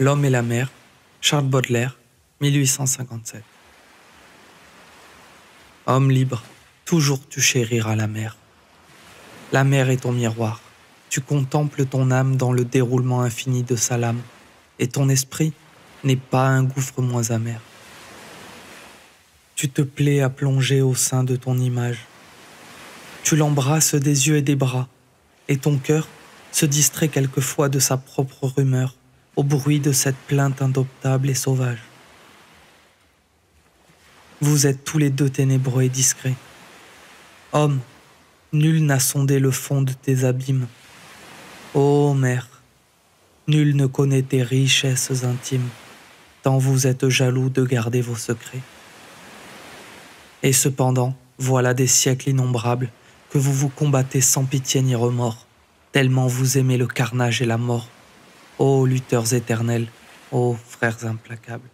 L'homme et la mer, Charles Baudelaire, 1857. Homme libre, toujours tu chériras la mer. La mer est ton miroir. Tu contemples ton âme dans le déroulement infini de sa lame, et ton esprit n'est pas un gouffre moins amer. Tu te plais à plonger au sein de ton image. Tu l'embrasses des yeux et des bras, et ton cœur se distrait quelquefois de sa propre rumeur au bruit de cette plainte indoptable et sauvage. Vous êtes tous les deux ténébreux et discrets. Homme, nul n'a sondé le fond de tes abîmes. Ô mère, nul ne connaît tes richesses intimes, tant vous êtes jaloux de garder vos secrets. Et cependant, voilà des siècles innombrables que vous vous combattez sans pitié ni remords, tellement vous aimez le carnage et la mort. Ô lutteurs éternels, ô frères implacables.